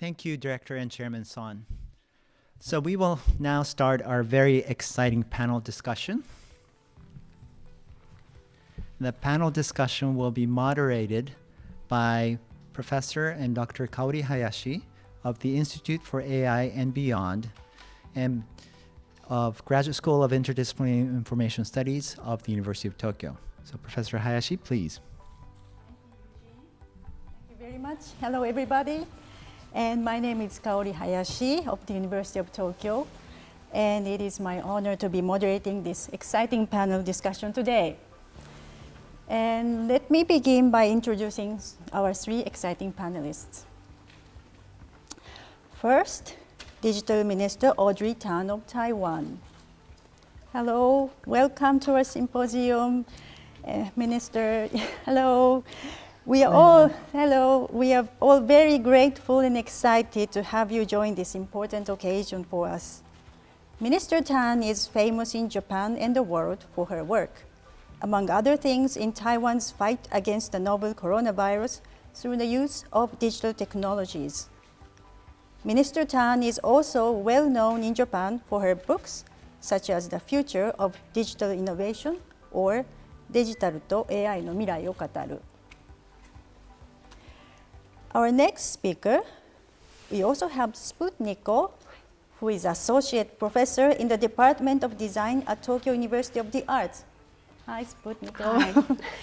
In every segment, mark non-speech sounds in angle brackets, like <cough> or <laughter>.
Thank you, Director and Chairman Son. So we will now start our very exciting panel discussion. The panel discussion will be moderated by Professor and Dr. Kaori Hayashi of the Institute for AI and Beyond and of Graduate School of Interdisciplinary Information Studies of the University of Tokyo. So Professor Hayashi, please. Thank you very much. Hello, everybody. And my name is Kaori Hayashi of the University of Tokyo. And it is my honor to be moderating this exciting panel discussion today. And let me begin by introducing our three exciting panelists. First, Digital Minister Audrey Tang of Taiwan. Hello, welcome to our symposium. Uh, Minister, <laughs> hello. We are all, hello, we are all very grateful and excited to have you join this important occasion for us. Minister Tang is famous in Japan and the world for her work, among other things in Taiwan's fight against the novel coronavirus through the use of digital technologies. Minister Tang is also well known in Japan for her books, such as The Future of Digital Innovation or Digital to AI no Mirai o Kataru. Our next speaker, we also have Sputniko, who is associate professor in the Department of Design at Tokyo University of the Arts. Hi, Sputniko. Hi.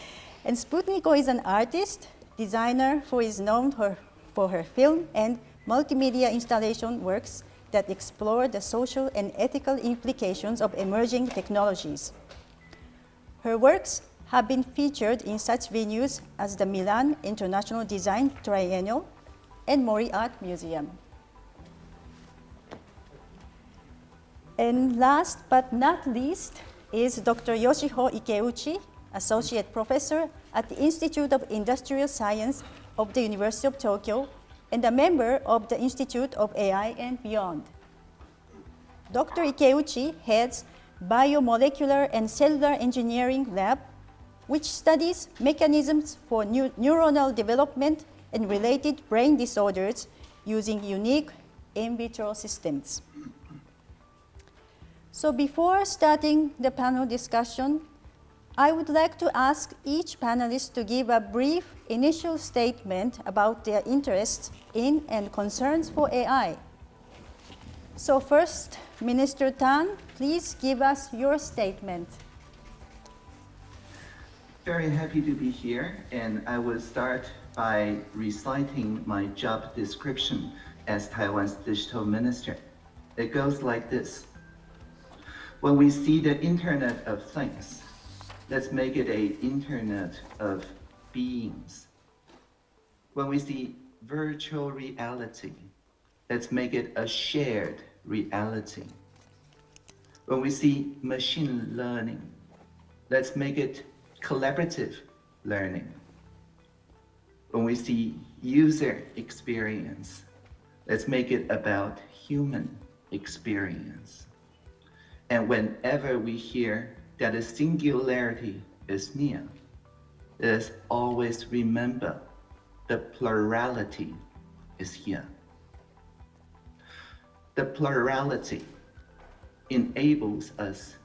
<laughs> and Sputniko is an artist, designer who is known for, for her film and multimedia installation works that explore the social and ethical implications of emerging technologies. Her works have been featured in such venues as the Milan International Design Triennial and Mori Art Museum. And last but not least is Dr. Yoshiho Ikeuchi, Associate Professor at the Institute of Industrial Science of the University of Tokyo and a member of the Institute of AI and Beyond. Dr. Ikeuchi heads Biomolecular and Cellular Engineering Lab, which studies mechanisms for neuronal development and related brain disorders using unique in vitro systems. So before starting the panel discussion, I would like to ask each panelist to give a brief initial statement about their interests in and concerns for AI. So first, Minister Tang, please give us your statement. Very happy to be here, and I will start by reciting my job description as Taiwan's digital minister. It goes like this. When we see the Internet of Things, let's make it a Internet of beings. When we see virtual reality, let's make it a shared reality. When we see machine learning, let's make it collaborative learning. When we see user experience, let's make it about human experience. And whenever we hear that a singularity is near, let us always remember the plurality is here. The plurality enables us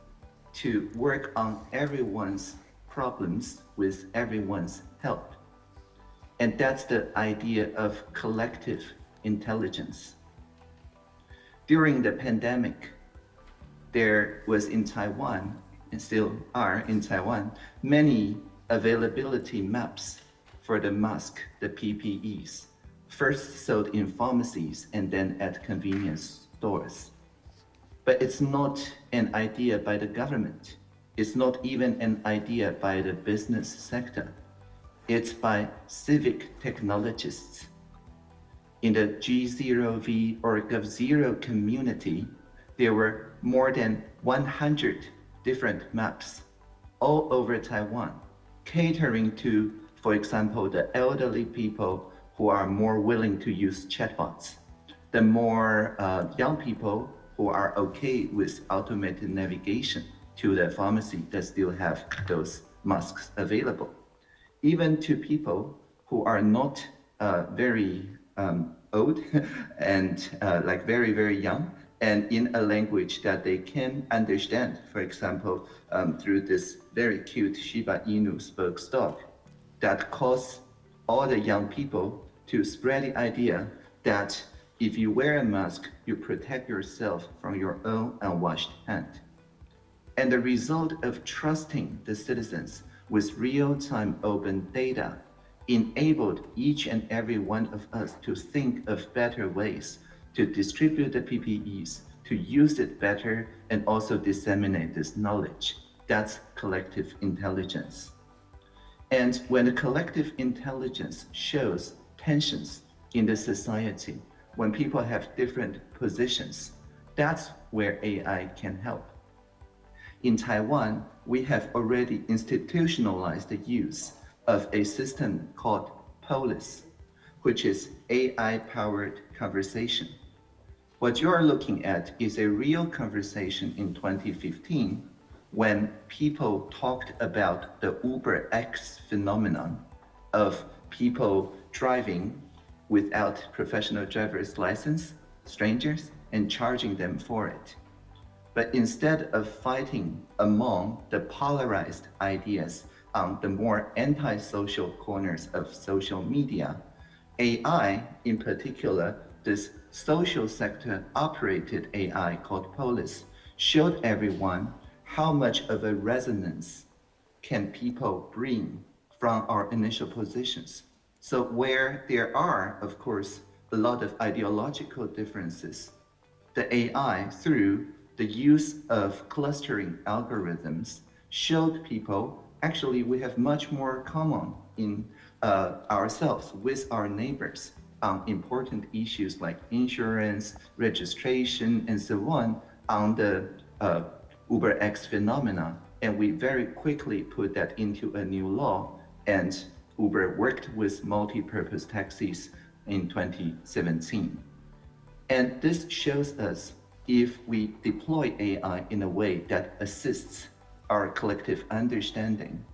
to work on everyone's problems with everyone's help. And that's the idea of collective intelligence. During the pandemic, there was in Taiwan, and still are in Taiwan, many availability maps for the mask, the PPEs, first sold in pharmacies and then at convenience stores. But it's not an idea by the government. It's not even an idea by the business sector. It's by civic technologists. In the G0V or Gov0 community, there were more than 100 different maps all over Taiwan, catering to for example, the elderly people who are more willing to use chatbots, the more uh, young people who are okay with automated navigation to the pharmacy that still have those masks available. Even to people who are not uh, very um, old <laughs> and uh, like very, very young and in a language that they can understand. For example, um, through this very cute Shiba Inu spokes dog that calls all the young people to spread the idea that if you wear a mask, you protect yourself from your own unwashed hand. And the result of trusting the citizens with real-time open data enabled each and every one of us to think of better ways to distribute the PPEs, to use it better, and also disseminate this knowledge. That's collective intelligence. And when the collective intelligence shows tensions in the society, when people have different positions, that's where AI can help. In Taiwan, we have already institutionalized the use of a system called Polis, which is AI-powered conversation. What you're looking at is a real conversation in 2015 when people talked about the Uber X phenomenon of people driving without professional driver's license, strangers, and charging them for it. But instead of fighting among the polarized ideas on the more antisocial corners of social media, AI in particular, this social sector operated AI called Polis showed everyone how much of a resonance can people bring from our initial positions. So where there are, of course, a lot of ideological differences, the AI, through the use of clustering algorithms, showed people actually we have much more common in uh, ourselves with our neighbors on important issues like insurance, registration, and so on on the uh, Uber X phenomena. And we very quickly put that into a new law. And Uber worked with multi-purpose taxis in 2017. And this shows us if we deploy AI in a way that assists our collective understanding,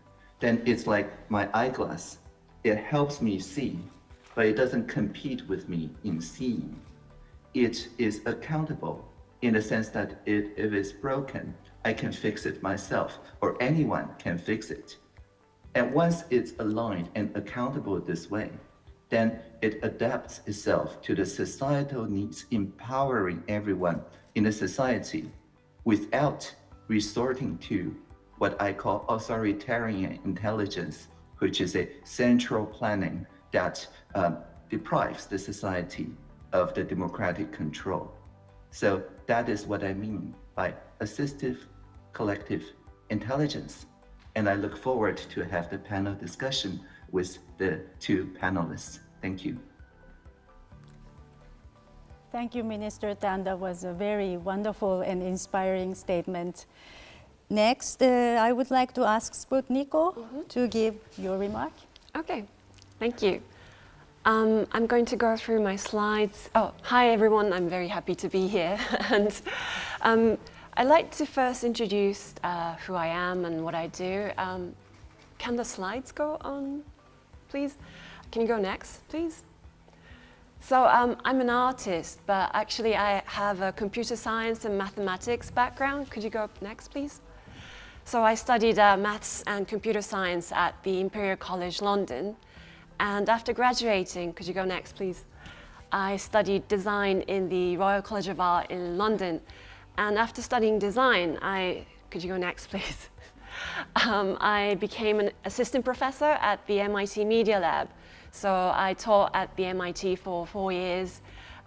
then it's like my eyeglass. It helps me see but it doesn't compete with me in seeing. It is accountable in the sense that it, if it's broken, I can fix it myself, or anyone can fix it. And once it's aligned and accountable this way, then it adapts itself to the societal needs, empowering everyone in a society without resorting to what I call authoritarian intelligence, which is a central planning that uh, deprives the society of the democratic control. So that is what I mean by assistive collective intelligence. And I look forward to have the panel discussion with the two panelists. Thank you. Thank you, Minister Tang. That was a very wonderful and inspiring statement. Next, uh, I would like to ask Sputniko mm -hmm. to give your remark. Okay, thank you. Um, I'm going to go through my slides. Oh, hi everyone, I'm very happy to be here. <laughs> and um, I'd like to first introduce uh, who I am and what I do. Um, can the slides go on, please? Can you go next, please? So um, I'm an artist, but actually I have a computer science and mathematics background. Could you go up next, please? So I studied uh, maths and computer science at the Imperial College London. And after graduating, could you go next, please? I studied design in the Royal College of Art in London. And after studying design, I, could you go next, <laughs> please? um, I became an assistant professor at the MIT Media Lab. So I taught at the MIT for four years,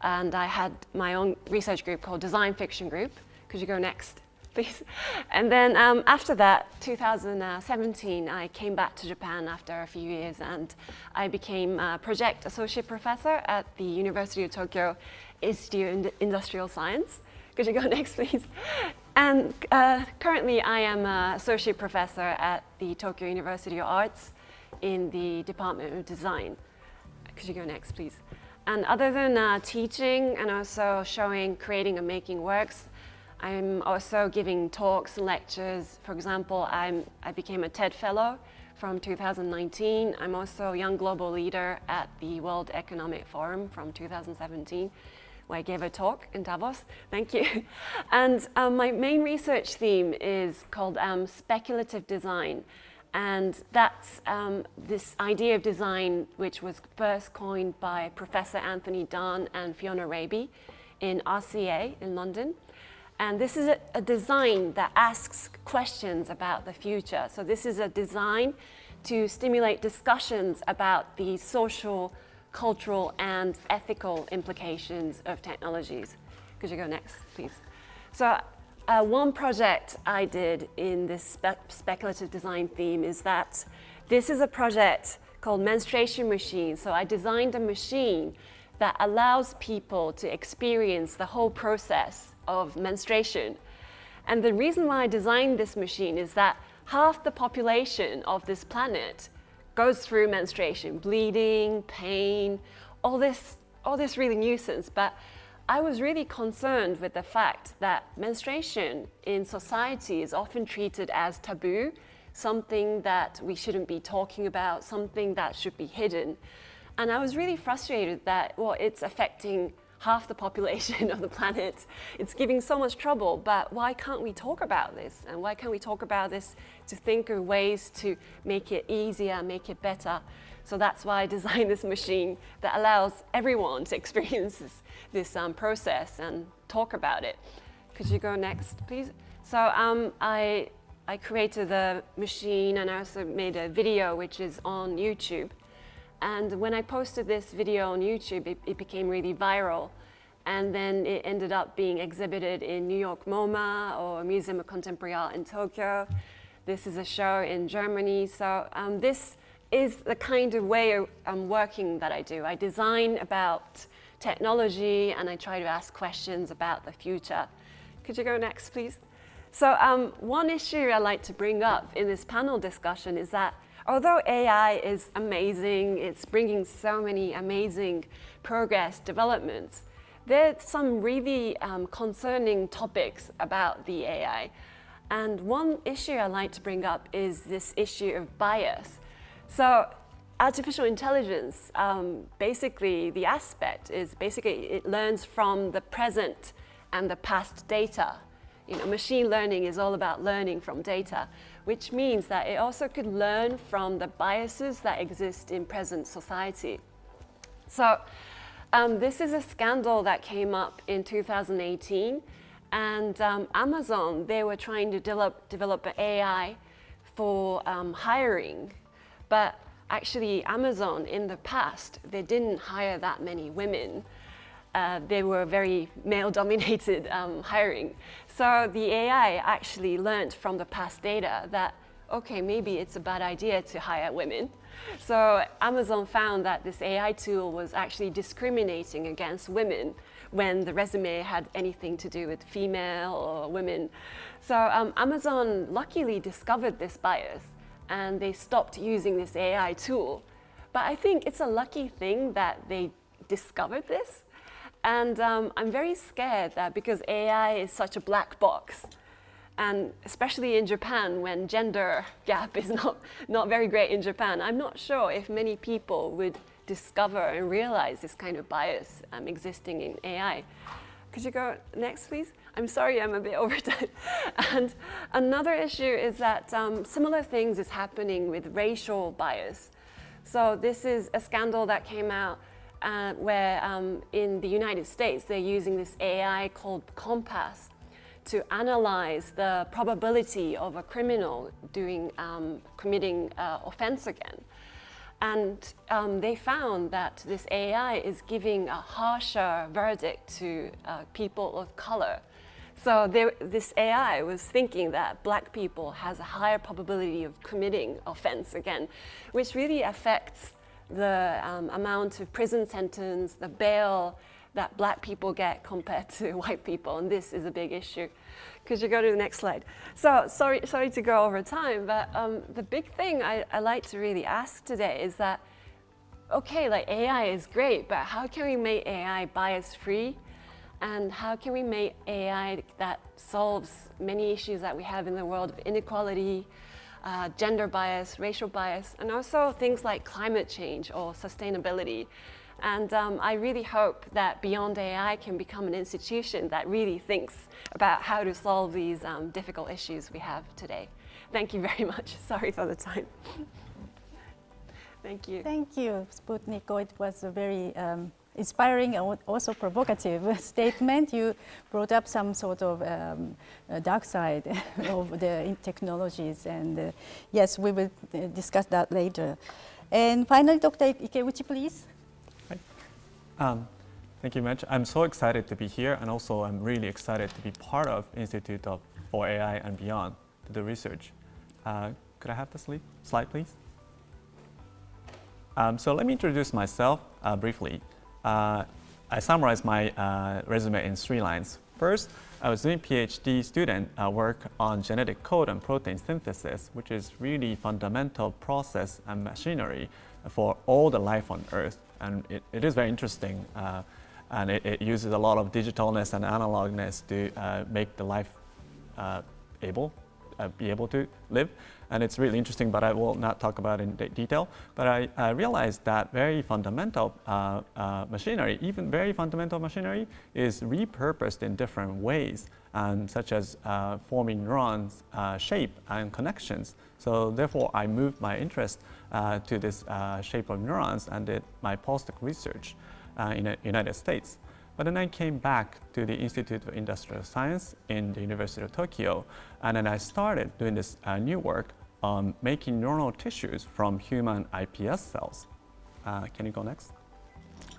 and I had my own research group called Design Fiction Group. Could you go next? <laughs> please. And then um, after that, 2017, I came back to Japan after a few years and I became a project associate professor at the University of Tokyo Institute of Industrial Science. Could you go <laughs> next, please? And uh, currently, I am an associate professor at the Tokyo University of Arts in the Department of Design. Could you go next, please? And other than uh, teaching and also showing, creating and making works, I'm also giving talks and lectures. For example, I'm, I became a TED Fellow from 2019. I'm also a young global leader at the World Economic Forum from 2017 where I gave a talk in Davos. Thank you. <laughs> And um, my main research theme is called um, speculative design. And that's um, this idea of design, which was first coined by Professor Anthony Dunne and Fiona Raby in RCA in London. And this is a, a design that asks questions about the future. So this is a design to stimulate discussions about the social cultural and ethical implications of technologies. Could you go next, please? So uh, one project I did in this spe speculative design theme is that this is a project called Menstruation Machine. So I designed a machine that allows people to experience the whole process of menstruation. And the reason why I designed this machine is that half the population of this planet goes through menstruation, bleeding, pain, all this, all this really nuisance. But I was really concerned with the fact that menstruation in society is often treated as taboo, something that we shouldn't be talking about, something that should be hidden. And I was really frustrated that, well, it's affecting half the population <laughs> of the planet. It's giving so much trouble, but why can't we talk about this? And why can't we talk about this to think of ways to make it easier, make it better? So that's why I <laughs> designed this machine that allows everyone to <laughs> experience this, this um, process and talk about it. Could you go next, please? So um, I, I created the machine and I also made a video which is on YouTube. And when I posted this video on YouTube, it, it, became really viral. And then it ended up being exhibited in New York MoMA or Museum of Contemporary Art in Tokyo. This is a show in Germany. So um, this is the kind of way um, working that I do. I design about technology and I try to ask questions about the future. Could you go next, please? So um, one issue I like to bring up in this panel discussion is that although AI is amazing, it's bringing so many amazing progress developments, there's some really um, concerning topics about the AI. And one issue I like to bring up is this issue of bias. So artificial intelligence, um, basically the aspect is basically it learns from the present and the past data. You know, machine learning is all about learning from data which means that it also could learn from the biases that exist in present society. So um, this is a scandal that came up in 2018, and um, Amazon, they were trying to develop, develop an AI for um, hiring, but actually Amazon in the past, they didn't hire that many women. Uh, they were very male-dominated <laughs> um, hiring. So the AI actually learned from the past data that, okay, maybe it's a bad idea to hire women. So Amazon found that this AI tool was actually discriminating against women when the resume had anything to do with female or women. So um, Amazon luckily discovered this bias and they stopped using this AI tool. But I think it's a lucky thing that they discovered this and um, I'm very scared that because AI is such a black box, and especially in Japan when gender gap is <laughs> not, not very great in Japan, I'm not sure if many people would discover and realize this kind of bias um, existing in AI. Could you go next, please? I'm sorry, I'm a bit <laughs> over time. and another issue is that um, similar things is happening with racial bias. So this is a scandal that came out uh, where um, in the United States they're using this AI called COMPAS to analyze the probability of a criminal doing um, committing uh, offense again. And um, they found that this AI is giving a harsher verdict to uh, people of color. So there, this AI was thinking that black people has a higher probability of committing offense again, which really affects the um, amount of prison sentence, the bail that black people get compared to <laughs> white people, and this is a big issue. Could you go to the next slide? So sorry, sorry to go over time, but um, the big thing I, I like to really ask today is that, okay, like AI is great, but how can we make AI bias-free? And how can we make AI that solves many issues that we have in the world of inequality, uh, gender bias, racial bias, and also things like climate change or sustainability. And um, I really hope that Beyond AI can become an institution that really thinks about how to solve these um, difficult issues we have today. Thank you very <laughs> much. Sorry for the time. <laughs> Thank you. Thank you, Sputniko. It was a very um, inspiring and also provocative <laughs> statement. You brought up some sort of um, dark side <laughs> of the technologies, and uh, yes, we will uh, discuss that later. And finally, Dr. Ikeuchi, please. Um, thank you, Mitch. I'm so excited to be here, and also I'm really excited to be part of Institute of, for AI and beyond to do research. Uh, could I have the slide, please? Um, so let me introduce myself uh, briefly. Uh, I summarize my uh, resume in three lines. First, I was doing PhD student uh, work on genetic code and protein synthesis, which is really fundamental process and machinery for all the life on Earth. And it, it is very interesting, uh, and it, it, uses a lot of digitalness and analogness to uh, make the life able, be able to live and it's really interesting, but I will not talk about it in de detail. But I, I, realized that very fundamental uh, uh, machinery, even very fundamental machinery, is repurposed in different ways, and such as uh, forming neurons, uh, shape, and connections. So therefore, I moved my interest uh, to this uh, shape of neurons and did my postdoc research in the United States. But then I came back to the Institute of Industrial Science in the University of Tokyo, and then I started doing this uh, new work on making neural tissues from human iPS cells. Uh, can you go next?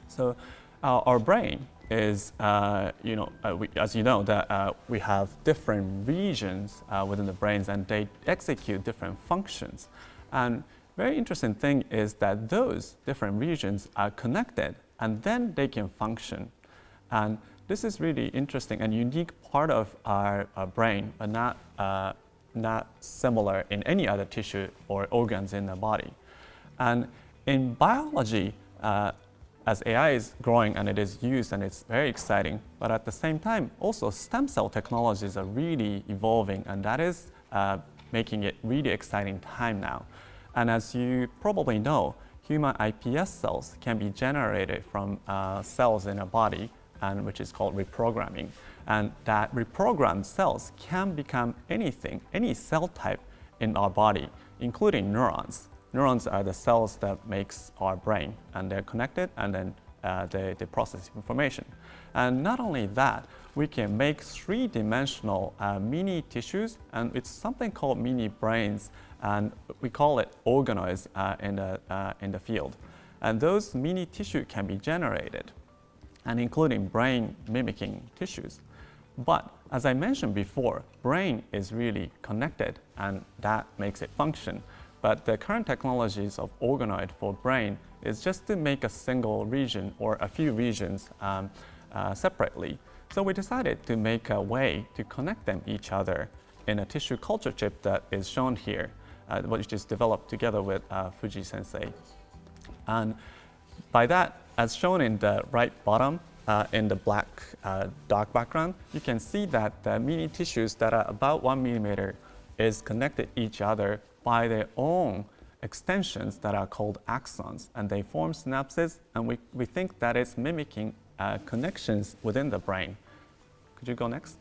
So uh, our brain is, uh, you know, uh, we, as you know, that uh, we have different regions within the brains and they execute different functions. And very interesting thing is that those different regions are connected and then they can function and this is really interesting and unique part of our, our brain, but not, uh, not similar in any other tissue or organs in the body. And in biology, uh, as AI is growing and it is used and it's very exciting, but at the same time, also stem cell technologies are really evolving and that is uh, making it really exciting time now. And as you probably know, human iPS cells can be generated from uh, cells in a body and which is called reprogramming. And that reprogrammed cells can become anything, any cell type in our body, including neurons. Neurons are the cells that makes our brain, and they're connected, and then uh, they, they process information. And not only that, we can make three-dimensional uh, mini tissues, and it's something called mini brains, and we call it organoids uh, in, the, uh, in the field. And those mini tissue can be generated and including brain mimicking tissues. But as I mentioned before, brain is really connected and that makes it function. But the current technologies of organoid for brain is just to make a single region or a few regions um, uh, separately. So we decided to make a way to connect them each other in a tissue culture chip that is shown here, uh, which is developed together with uh, Fujii Sensei. And by that, as shown in the right bottom, uh, in the black uh, dark background, you can see that the mini tissues that are about one millimeter is connected each other by their own extensions that are called axons. And they form synapses, and we, we think that it's mimicking uh, connections within the brain. Could you go next?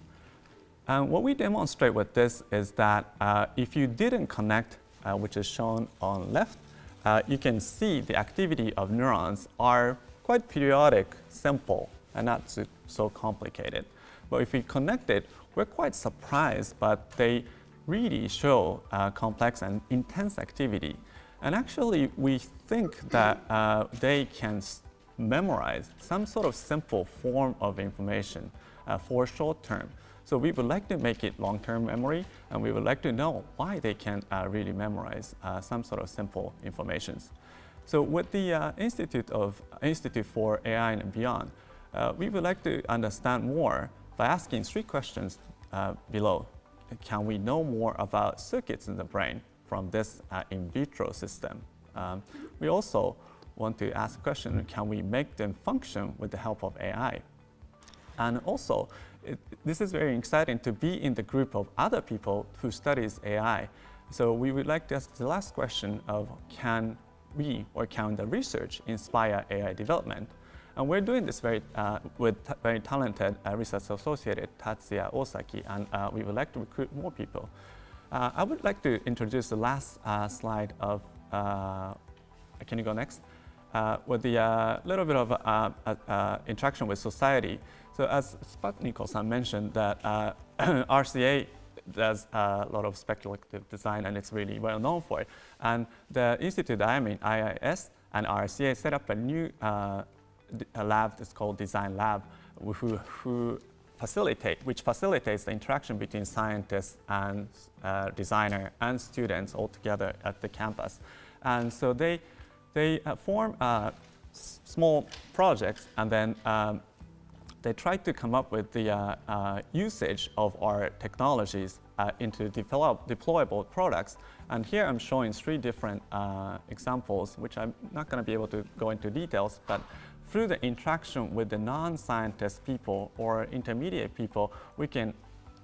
And what we demonstrate with this is that uh, if you didn't connect, uh, which is shown on left, uh, you can see the activity of neurons are quite periodic, simple, and not so, complicated. But if we connect it, we're quite surprised, but they really show uh, complex and intense activity. And actually, we think that uh, they can memorize some sort of simple form of information uh, for short term. So we would like to make it long-term memory, and we would like to know why they can uh, really memorize uh, some sort of simple informations. So with the uh, Institute of Institute for AI and Beyond, uh, we would like to understand more by asking three questions uh, below. Can we know more about circuits in the brain from this uh, in vitro system? Um, we also want to ask a question, can we make them function with the help of AI? And also, it, this is very exciting to be in the group of other people who studies AI So we would like to ask the last question of can we or can the research inspire AI development? And we're doing this very, uh, with very talented uh, research associate Tatsuya Osaki, and uh, we would like to recruit more people. Uh, I would like to introduce the last uh, slide of, uh, can you go next? with the little bit of interaction with society. So as Sputniko mentioned that <clears throat> RCA does a lot of speculative design and it's really well known for it. And the institute I'm in, IIS and RCA set up a new uh, a lab that's called Design Lab, who, who facilitate, which facilitates the interaction between scientists and uh, designer and students all together at the campus. And so they, they uh, form uh, small projects and then um, they try to come up with the uh, uh, usage of our technologies uh, into develop, deployable products. And here I'm showing three different uh, examples, which I'm not going to be able to go into details, but through the interaction with the non-scientist people or intermediate people, we can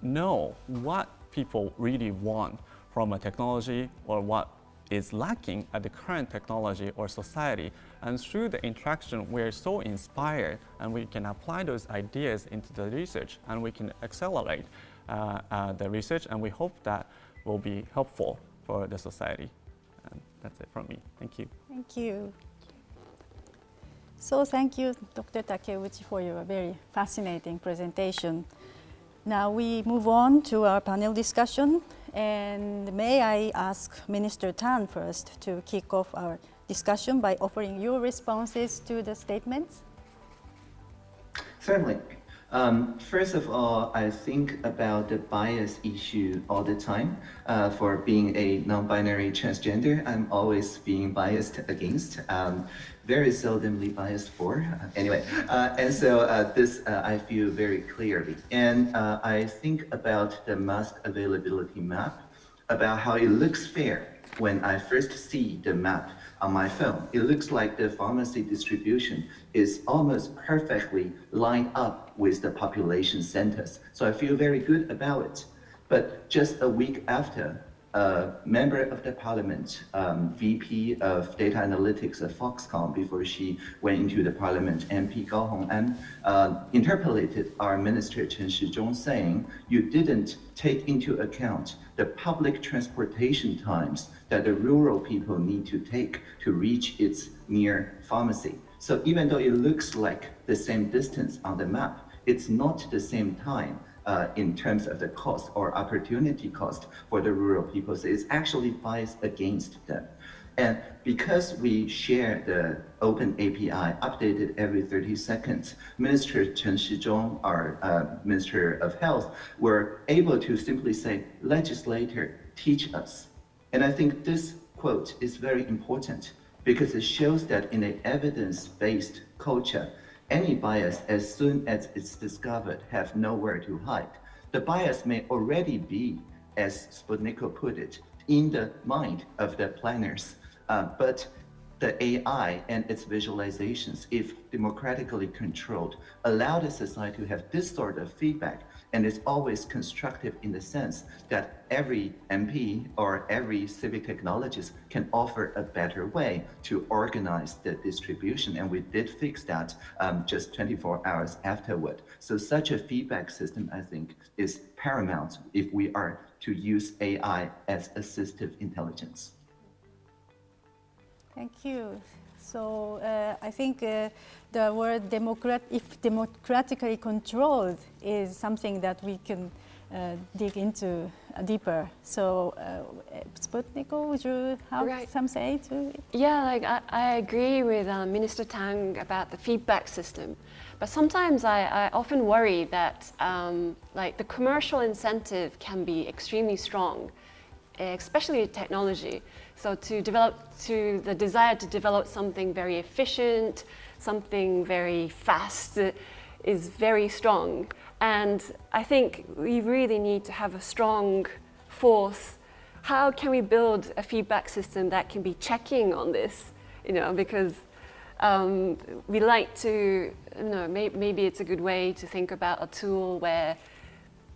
know what people really want from a technology or what is lacking at the current technology or society. And through the interaction, we're so inspired and we can apply those ideas into the research and we can accelerate uh, uh, the research and we hope that will be helpful for the society. And that's it from me. Thank you. Thank you. So thank you, Dr. Ikeuchi, for your very fascinating presentation. Now we move on to our panel discussion. And may I ask Minister Tang first to kick off our discussion by offering your responses to the statements? Certainly. Um, first of all, I think about the bias issue all the time. Uh, for being a non-binary transgender, I'm always being biased against. Um, very seldomly biased for. Uh, anyway, uh, and so uh, this uh, I feel very clearly. And uh, I think about the mask availability map, about how it looks fair when I first see the map on my phone. It looks like the pharmacy distribution is almost perfectly lined up with the population centers. So I feel very good about it. But just a week after, a member of the parliament, um, VP of data analytics at Foxconn before she went into the parliament, MP Gao Hong'an, uh, interpolated our minister Chen Shizhong saying, you didn't take into account the public transportation times that the rural people need to take to reach its near pharmacy. So even though it looks like the same distance on the map, it's not the same time uh, in terms of the cost or opportunity cost for the rural people. So it's actually biased against them. And because we share the open API updated every 30 seconds, Minister Chen Shizhong, our uh, Minister of Health, were able to simply say, legislator, teach us. And I think this quote is very important because it shows that in an evidence-based culture, any bias, as soon as it's discovered, have nowhere to hide. The bias may already be, as Sputniko put it, in the mind of the planners. Uh, but the AI and its visualizations, if democratically controlled, allow the society to have this sort of feedback and it's always constructive in the sense that every MP or every civic technologist can offer a better way to organize the distribution. And we did fix that um, just 24 hours afterward. So such a feedback system, I think, is paramount if we are to use AI as assistive intelligence. Thank you. So uh, I think uh, the word democrat, if democratically controlled, is something that we can uh, dig into uh, deeper. So, uh, Sputniko, would you have right. some say to it? Yeah, like I, I agree with uh, Minister Tang about the feedback system, but sometimes I, I often worry that um, like the commercial incentive can be extremely strong, especially technology. So to develop, to the desire to develop something very efficient, something very fast is very strong. And I think we really need to have a strong force. How can we build a feedback system that can be checking on this? You know, because um, we like to, you know, may, maybe it's a good way to think about a tool where,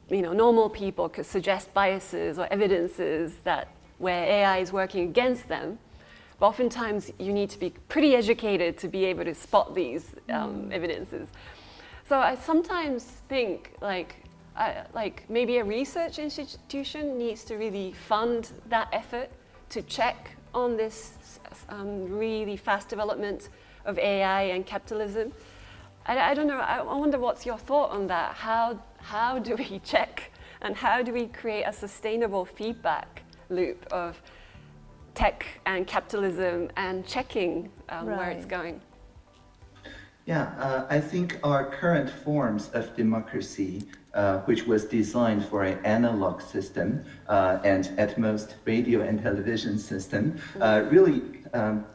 you know, normal people could suggest biases or evidences that where AI is working against them. But oftentimes you need to be pretty educated to be able to spot these um, mm. evidences. So I sometimes think like, uh, like maybe a research institution needs to really fund that effort to check on this um, really fast development of AI and capitalism. I, I don't know, I, I wonder what's your thought on that? How, how do we <laughs> check and how do we create a sustainable feedback loop of tech and capitalism and checking um, right. where it's going? Yeah, uh, I think our current forms of democracy, uh, which was designed for an analog system uh, and at most radio and television system, uh, really um,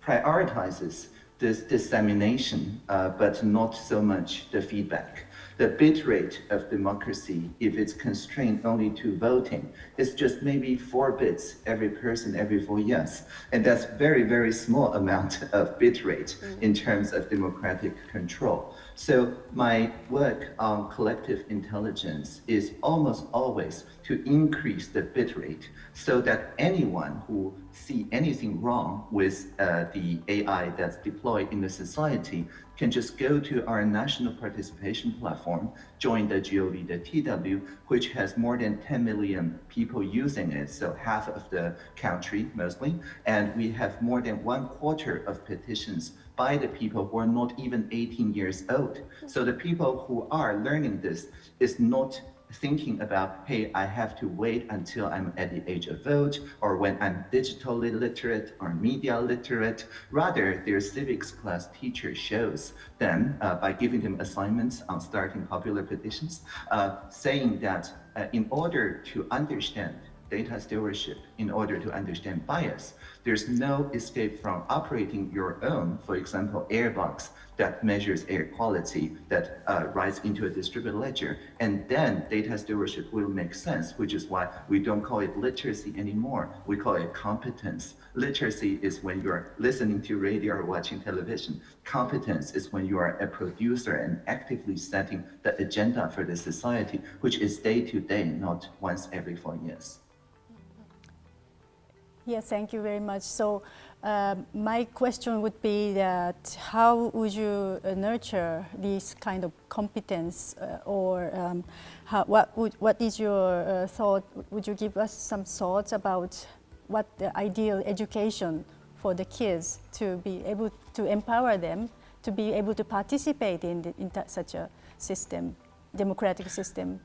prioritizes this dissemination, uh, but not so much the feedback the bit rate of democracy, if it's constrained only to voting, is just maybe four bits every person every four years. And that's very, very small amount of bit rate mm-hmm. in terms of democratic control. So my work on collective intelligence is almost always to increase the bit rate so that anyone who see anything wrong with uh, the AI that's deployed in the society can just go to our national participation platform, join the GOV, the TW, which has more than 10 million people using it, so half of the country mostly, and we have more than one quarter of petitions by the people who are not even 18 years old. So the people who are learning this is not thinking about, hey, I have to wait until I'm at the age of vote or when I'm digitally literate or media literate. Rather, their civics class teacher shows them uh, by giving them assignments on starting popular petitions, uh, saying that uh, in order to understand data stewardship, in order to understand bias, there's no escape from operating your own, for example, airbox that measures air quality that uh, writes into a distributed ledger. And then data stewardship will make sense, which is why we don't call it literacy anymore. We call it competence. Literacy is when you're listening to radio or watching television. Competence is when you are a producer and actively setting the agenda for the society, which is day to day, not once every four years. Yes, thank you very much. So uh, my question would be that how would you uh, nurture this kind of competence uh, or um, how, what, would, what is your uh, thought? Would you give us some thoughts about what the ideal education for the kids to be able to empower them to be able to participate in, the, in such a system, democratic system?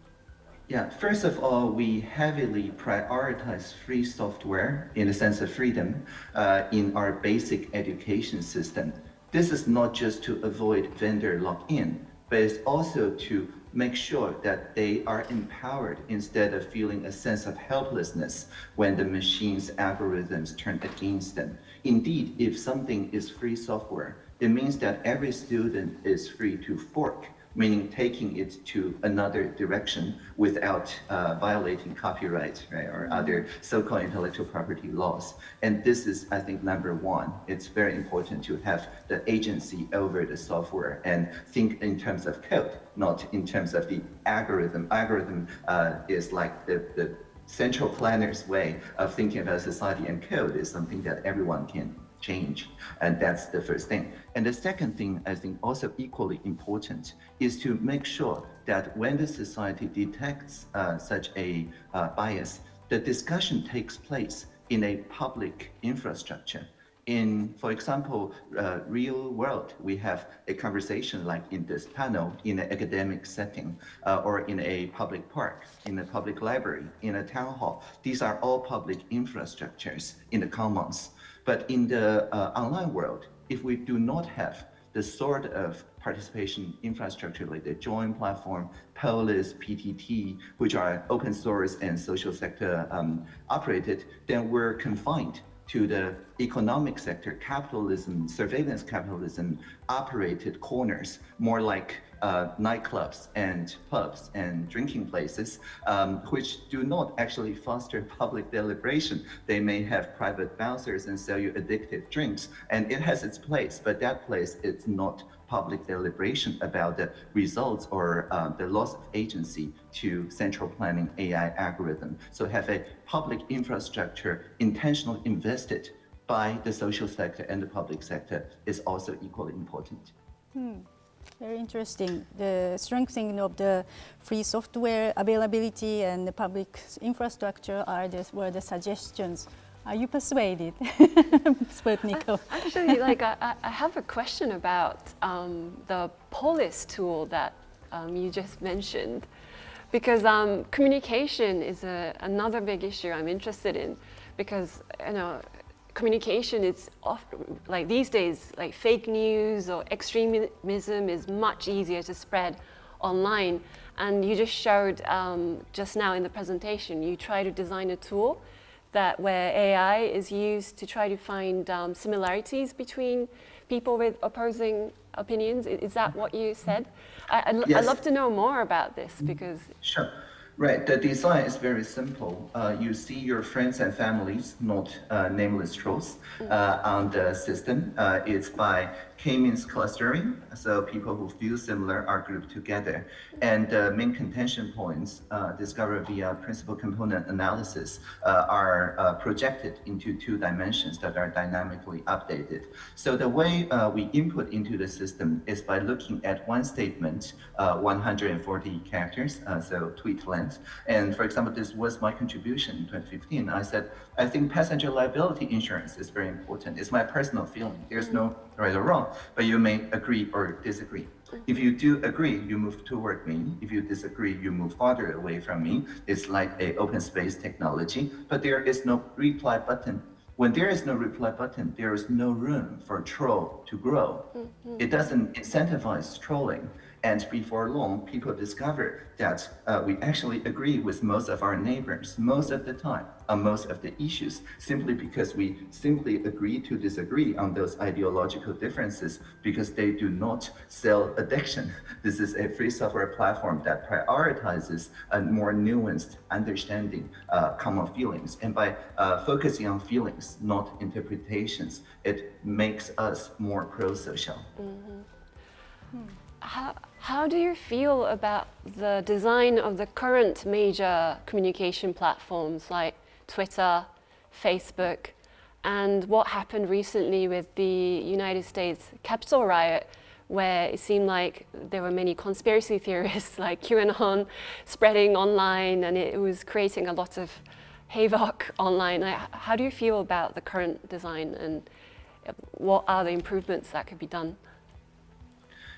Yeah, first of all, we heavily prioritize free software in the sense of freedom uh, in our basic education system. This is not just to avoid vendor lock-in, but it's also to make sure that they are empowered instead of feeling a sense of helplessness when the machine's algorithms turn against them. Indeed, if something is free software, it means that every student is free to fork meaning taking it to another direction without uh, violating copyright right, or other so-called intellectual property laws. And this is, I think, number one. It's very important to have the agency over the software and think in terms of code, not in terms of the algorithm. Algorithm uh, is like the, the central planner's way of thinking about society and code is something that everyone can change. And that's the first thing. And the second thing, I think also equally important, is to make sure that when the society detects uh, such a uh, bias, the discussion takes place in a public infrastructure. In, for example, uh, real world, we have a conversation like in this panel in an academic setting uh, or in a public park, in a public library, in a town hall. These are all public infrastructures in the commons. But in the uh, online world, if we do not have the sort of participation infrastructure like the Join platform, Polis, PTT, which are open source and social sector um, operated, then we're confined to the economic sector, capitalism, surveillance capitalism operated corners, more like uh, nightclubs and pubs and drinking places, um, which do not actually foster <laughs> public deliberation. They may have private bouncers and sell you addictive drinks, and it has its place, but that place is not public deliberation about the results or uh, the loss of agency to central planning AI algorithm. So have a public infrastructure intentionally invested by the social sector and the public sector is also equally important. Hmm. Very interesting. The strengthening of the free software availability and the public infrastructure are the, were the suggestions. Are you persuaded, <laughs> Sputniko? Actually, <laughs> like I, I, have a question about um, the Polis tool that um, you just mentioned, because um, communication is a, another big issue I'm interested in, because you know communication is often, like these days, like fake news or extremism is much easier to spread online. And you just showed um, just now in the presentation, you try to design a tool that where AI is used to try to find um, similarities between people with opposing opinions. Is that what you said? I, would yes. love to know more about this because. Sure. Right, the design is very simple. Uh, you see your friends and families, not uh, nameless trolls, uh, on the system. Uh, it's by k-means clustering, so people who feel similar are grouped together. And uh, main contention points uh, discovered via principal component analysis uh, are uh, projected into two dimensions that are dynamically updated. So the way uh, we input into the system is by looking at one statement, uh, 140 characters, so tweet length. And for example, this was my contribution in 2015. I said, I think passenger liability insurance is very important. It's my personal feeling. There's no right or wrong, but you may agree or disagree. If you do agree, you move toward me. If you disagree, you move farther away from me. It's like a open space technology, but there is no reply button. When there is no reply button, there is no room for troll to grow. Mm-hmm. It doesn't incentivize trolling. And before long, people discover that uh, we actually agree with most of our neighbors most of the time on most of the issues, simply because we simply agree to disagree on those ideological differences because they do not sell addiction. <laughs> This is a free software platform that prioritizes a more nuanced understanding uh, common feelings. And by uh, focusing on feelings, not interpretations, it makes us more pro-social. Mm-hmm. Hmm. How, how do you feel about the design of the current major communication platforms like Twitter, Facebook, and what happened recently with the United States Capitol riot, where it seemed like there were many conspiracy <laughs> theorists like QAnon spreading online, and it was creating a lot of havoc <laughs> online. How do you feel about the current design, and uh, what are the improvements that could be done?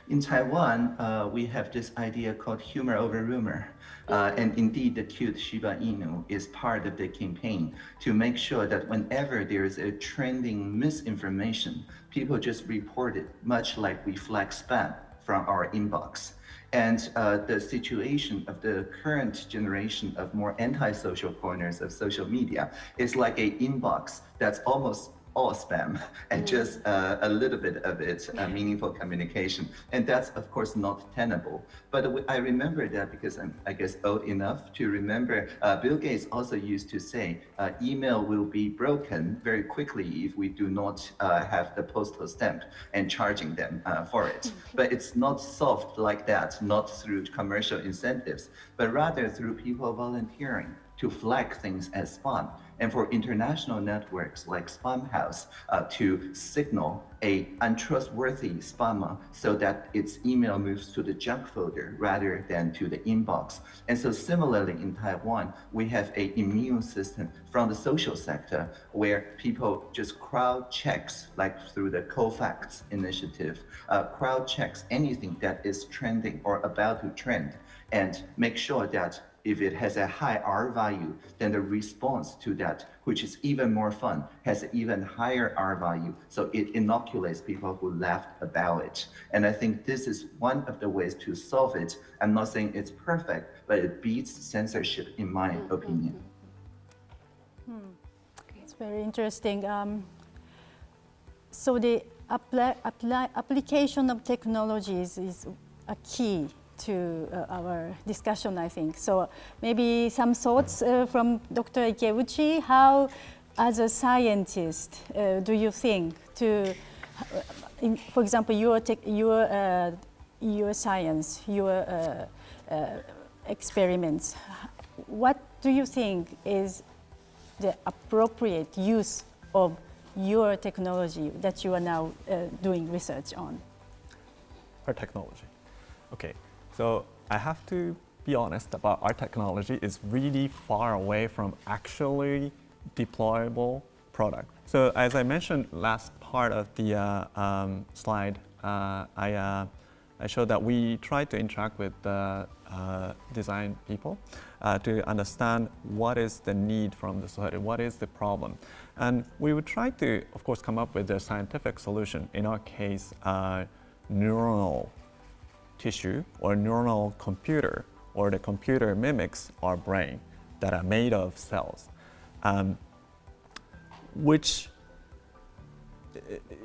In Taiwan, uh, we have this idea called humor over rumor. Uh, and indeed, the cute Shiba Inu is part of the campaign to make sure that whenever there is a trending misinformation, people just report it, much like we flag spam from our inbox. And uh, the situation of the current generation of more anti-social corners of social media is like a inbox that's almost all spam and mm. just uh, a little bit of it, uh, meaningful communication. And that's, of course, not tenable. But I remember that because I'm, I guess, old enough to remember uh, Bill Gates also used to say uh, email will be broken very quickly if we do not uh, have the postal stamp and charging them uh, for it. but it's not solved like that, not through commercial incentives, but rather through people volunteering to flag things as spam and for international networks like Spamhaus uh, to signal a untrustworthy spammer so that its email moves to the junk folder rather than to the inbox. And so similarly in Taiwan, we have a immune system from the social sector where people just crowd checks, like through the Cofacts initiative, uh, crowd checks anything that is trending or about to trend and make sure that if it has a high R value, then the response to that, which is even more fun, has an even higher R value. So it inoculates people who laughed about it. And I think this is one of the ways to solve it. I'm not saying it's perfect, but it beats censorship in my mm -hmm. opinion. Hmm. It's very interesting. Um, so the apply, apply, application of technologies is a key to uh, our discussion, I think. So maybe some thoughts uh, from Dr. Ikeuchi. How, as a scientist, uh, do you think to in, for example, your, your, uh, your science, your uh, uh, experiments, what do you think is the appropriate use of your technology that you are now uh, doing research on? Our technology. Okay, so I have to be honest about our technology is really far away from actually deployable product. So as I mentioned last part of the uh, um, slide, uh, I, uh, I showed that we try to interact with the uh, design people uh, to understand what is the need from the society, what is the problem. And we would try to, of course, come up with a scientific solution. In our case, uh, neuronal tissue or neuronal computer, or the computer mimics our brain that are made of cells, um, which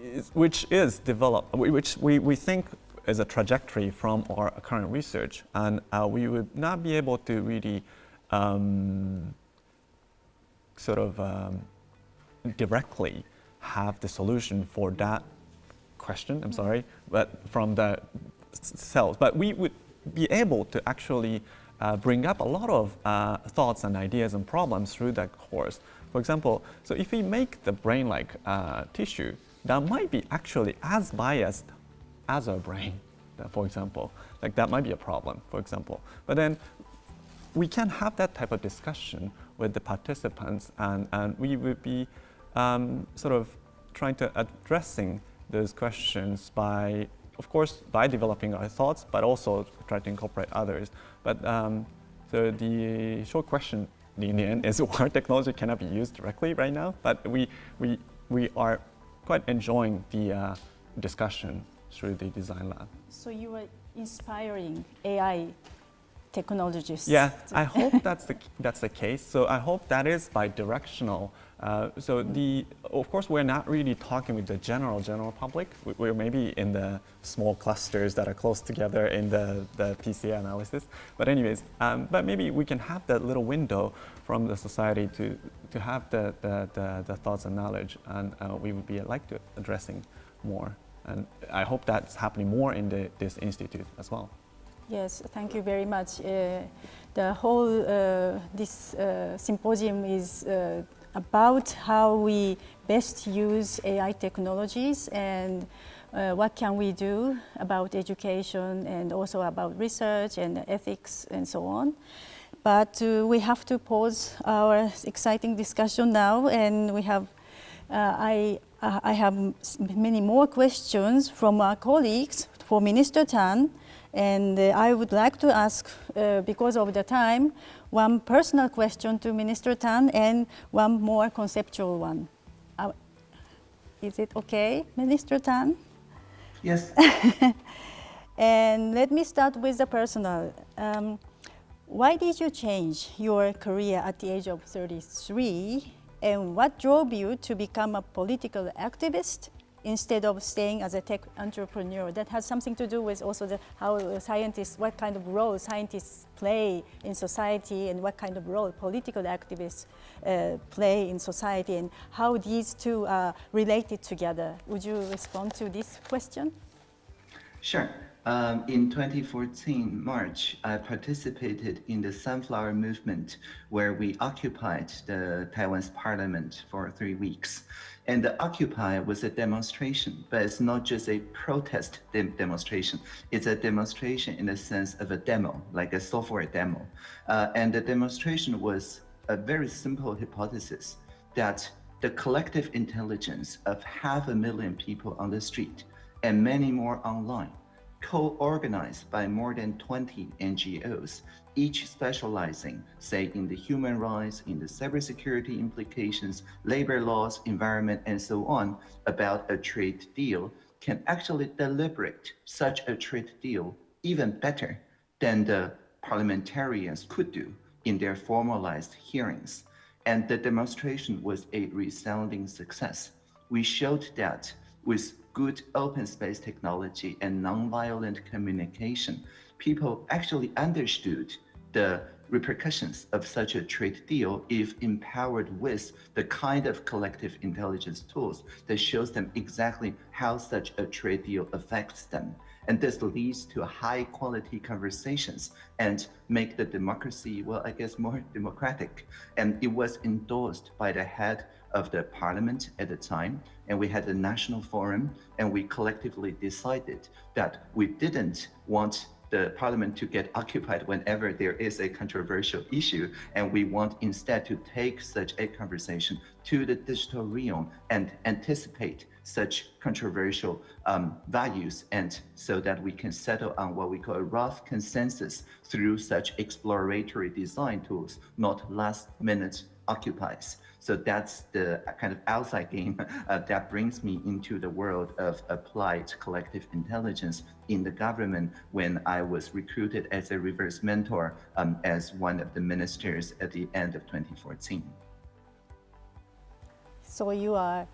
is, which is developed, which we, we think is a trajectory from our current research, and uh, we would not be able to really um, sort of um, directly have the solution for that question, I'm sorry, but from the cells. But we would be able to actually uh, bring up a lot of uh, thoughts and ideas and problems through that course. For example, so if we make the brain like uh, tissue, that might be actually as biased as our brain, <laughs> for example. Like that might be a problem, for example. But then we can have that type of discussion with the participants and, and we would be um, sort of trying to addressing those questions by, of course, by developing our thoughts, but also try to incorporate others. But um, so the short question in the end is <laughs> our technology cannot be used directly right now, but we, we, we are quite enjoying the uh, discussion through the design lab. So you are inspiring AI technologists. Yeah, I hope that's the, that's the case. So I hope that is bi-directional. Uh, so the, of course, we're not really talking with the general, general public. We're maybe in the small clusters that are close together in the, the PCA analysis. But anyways, um, but maybe we can have that little window from the society to, to have the, the, the, the thoughts and knowledge, and uh, we would be like to addressing more. And I hope that's happening more in the, this institute as well. Yes, thank you very much. Uh, the whole, uh, this uh, symposium is about how we best use AI technologies and uh, what can we do about education and also about research and ethics and so on. But uh, we have to pause our exciting discussion now and we have, I, I have many more questions from our colleagues for Minister Tang. And uh, I would like to ask, uh, because of the time, one personal question to Minister Tang and one more conceptual one. Uh, is it okay, Minister Tang? Yes. <laughs> and let me start with the personal. Um, why did you change your career at the age of 33? And what drove you to become a political activist instead of staying as a tech entrepreneur. That has something to do with also the, how scientists, what kind of role scientists play in society and what kind of role political activists uh, play in society and how these two are related together. Would you respond to this question? Sure. Um, in 2014 March, I participated in the Sunflower Movement, where we occupied the Taiwan's parliament for three weeks. And the Occupy was a demonstration, but it's not just a protest de demonstration. It's a demonstration in the sense of a demo, like a software demo. Uh, and the demonstration was a very simple hypothesis that the collective intelligence of half a million people on the street and many more online co-organized by more than 20 NGOs, each specializing, say, in the human rights, in the cybersecurity implications, labor laws, environment, and so on, about a trade deal, can actually deliberate such a trade deal even better than the parliamentarians could do in their formalized hearings. And the demonstration was a resounding success. We showed that with good open space technology and nonviolent communication, people actually understood the repercussions of such a trade deal if empowered with the kind of collective intelligence tools that shows them exactly how such a trade deal affects them. And this leads to high quality conversations and make the democracy, well, I guess more <laughs> democratic. And it was endorsed by the head of the parliament at the time. And we had a national forum and we collectively decided that we didn't want the parliament to get occupied whenever there is a controversial issue. And we want instead to take such a conversation to the digital realm and anticipate such controversial um, values and so that we can settle on what we call a rough consensus through such exploratory design tools, not last minute occupies. So that's the kind of outside game <laughs> uh, that brings me into the world of applied collective intelligence in the government when I was recruited as a reverse mentor um, as one of the ministers at the end of 2014. So you are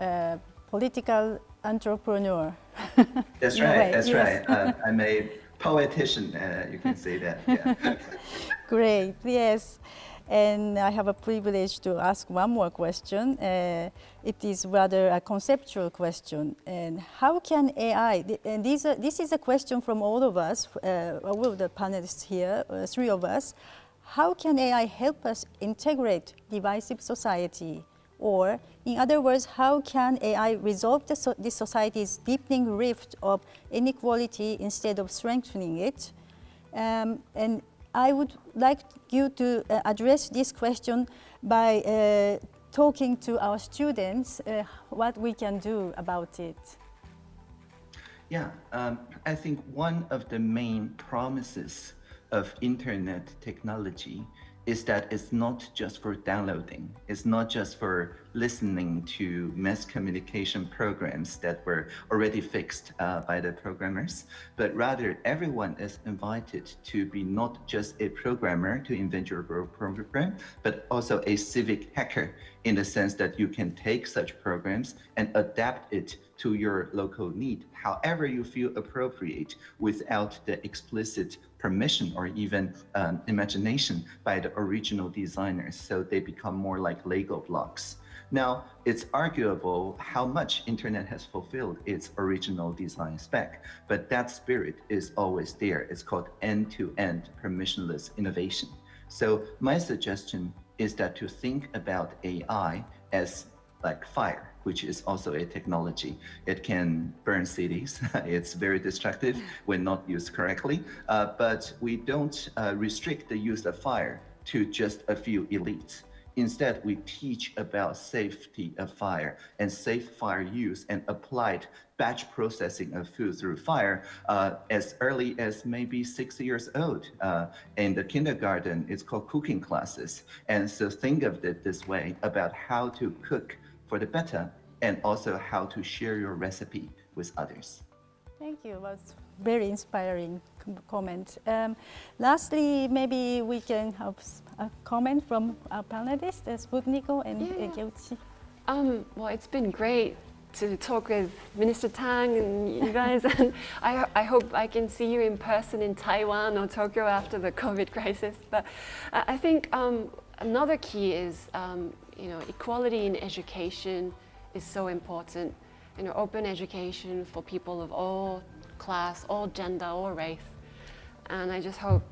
a political entrepreneur. <laughs> That's right. That's yes. right. Uh, <laughs> I'm a politician, Uh, you can say that. Yeah. Great. Yes. And I have a privilege to ask one more question. Uh, it is rather a conceptual question. And how can AI, and this, uh, this is a question from all of us, uh, all of the panelists here, uh, three of us, how can AI help us integrate divisive society? Or, in other words, how can AI resolve the so society's deepening rift of inequality instead of strengthening it? Um, and I would like you to uh, address this question by uh, talking to our students uh, what we can do about it. Yeah, um, I think one of the main promises of internet technology is that it's not just for downloading. It's not just for listening to mass communication programs that were already fixed uh, by the programmers, but rather everyone is invited to be not just a programmer to invent your program, but also a civic hacker in the sense that you can take such programs and adapt it to your local need, however you feel appropriate without the explicit permission or even um, imagination by the original designers. So they become more like Lego blocks. Now, it's arguable how much internet has fulfilled its original design spec, but that spirit is always there. It's called end-to-end -end permissionless innovation. So my suggestion is that to think about AI as like fire, which is also a technology. It can burn cities. <laughs> it's very destructive when not used correctly. Uh, but we don't uh, restrict the use of fire to just a few elites. Instead, we teach about safety of fire and safe fire use and applied batch processing of food through fire uh, as early as maybe six years old. Uh, in the kindergarten, it's called cooking classes. And so think of it this way about how to cook for the better and also how to share your recipe with others. Thank you. It was very inspiring comment. Um, lastly, maybe we can have a comment from our panelists, Sputniko and yeah. Um, well, it's been great to talk with Minister Tang and you guys, <laughs> and I, I hope I can see you in person in Taiwan or Tokyo after the COVID <laughs> crisis. But I think um, another key is um, you know, equality in education is so important. You know, open education for people of all class, all gender, all race. And I just hope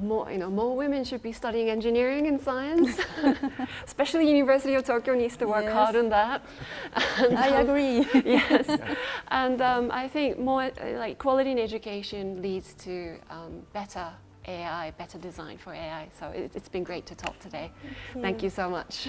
more, you know, more women should be studying engineering and science. <laughs> <laughs> Especially University of Tokyo needs to work yes. hard on that. And, I um, agree. <laughs> yes, and um, I think more like quality in education leads to um, better AI, better design for AI. So it, has been great to talk today. Thank you, Thank you so much.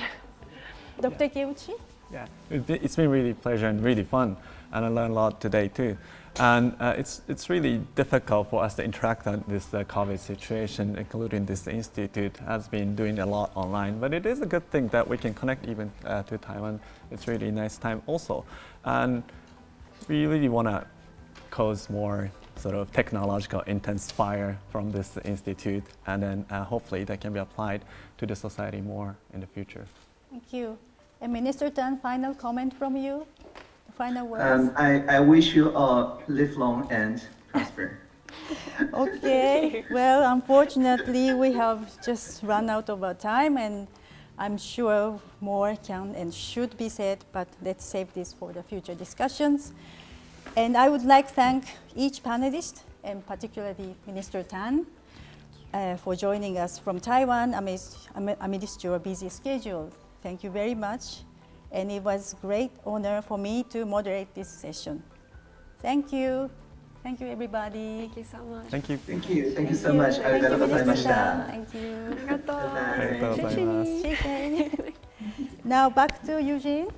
<laughs> Dr. Ikeuchi? Yeah, it's been really pleasure and really fun, and I learned a lot today too. And uh, it's, it's really difficult for us to interact on this uh, COVID situation, including this institute has been doing a lot online. But it is a good thing that we can connect even uh, to Taiwan. It's really nice time also. And we really want to cause more sort of technological intense fire from this institute and then uh, hopefully that can be applied to the society more in the future. Thank you. And Minister Tang, final comment from you? Final words? Um, I, I wish you all live long and prosper. <laughs> <laughs> okay. Well, unfortunately, we have just run out of our time, and I'm sure more can and should be said, but let's save this for the future discussions. And I would like to thank each panelist, and particularly Minister Tang, uh, for joining us from Taiwan amidst, amidst your busy schedule. Thank you very much. And it was great honor for me to moderate this session. Thank you. Thank you, everybody. Thank you so much. Thank you. Thank you. Thank, you so much. Thank you. <laughs> now back to Eugene.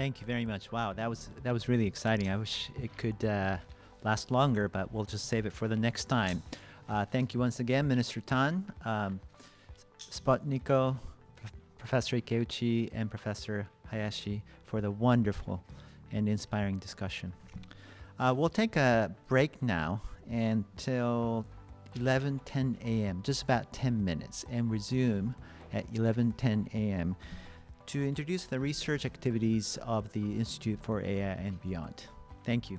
Thank you very much. Wow, that was that was really exciting. I wish it could uh, last longer, but we'll just save it for the next time. Uh, thank you once again, Minister Tang, um, Sputniko, Prof- Professor Ikeuchi, and Professor Hayashi for the wonderful and inspiring discussion. Uh, we'll take a break now until 11:10 a.m., just about 10 minutes, and resume at 11:10 a.m. to introduce the research activities of the Institute for AI and Beyond. Thank you.